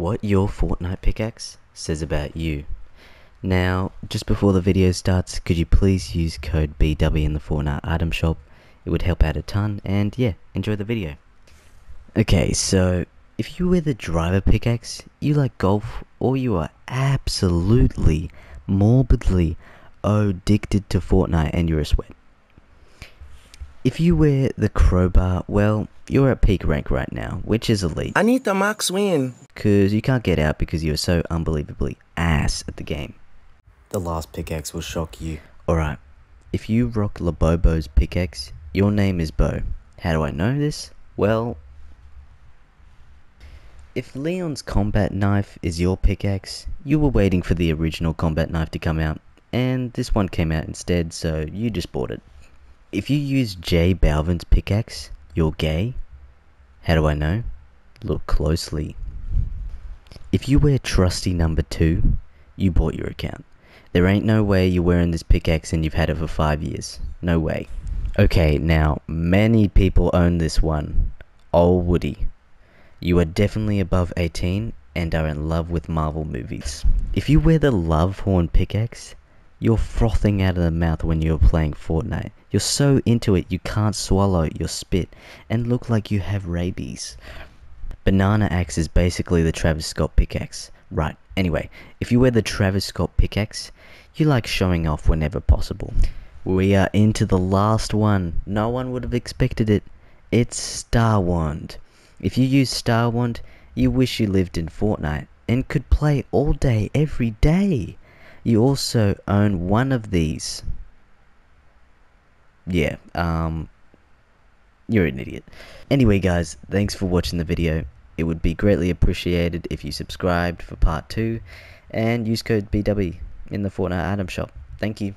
what your Fortnite pickaxe says about you. Now, just before the video starts, could you please use code BW in the Fortnite item shop? It would help out a ton, and yeah, enjoy the video. Okay, so if you wear the driver pickaxe, you like golf, or you are absolutely, morbidly addicted to Fortnite and you're a sweat. If you wear the crowbar, well, you're at peak rank right now, which is elite. I need the max win. Because you can't get out because you're so unbelievably ass at the game. The last pickaxe will shock you. Alright, if you rock Labobo's pickaxe, your name is Bo. How do I know this? Well, if Leon's combat knife is your pickaxe, you were waiting for the original combat knife to come out, and this one came out instead, so you just bought it. If you use J Balvin's pickaxe, you're gay. How do I know? Look closely. If you wear trusty number 2, you bought your account. There ain't no way you're wearing this pickaxe and you've had it for 5 years. No way. Okay, now, many people own this one. Old Woody. You are definitely above 18 and are in love with Marvel movies. If you wear the Love Horn pickaxe, you're frothing out of the mouth when you're playing Fortnite. You're so into it you can't swallow your spit and look like you have rabies. Banana Axe is basically the Travis Scott pickaxe. Right, anyway, if you wear the Travis Scott pickaxe, you like showing off whenever possible. We are into the last one. No one would have expected it. It's Star Wand. If you use Star Wand, you wish you lived in Fortnite and could play all day, every day you also own one of these. Yeah, um, you're an idiot. Anyway, guys, thanks for watching the video. It would be greatly appreciated if you subscribed for part 2 and use code BW in the Fortnite item shop. Thank you.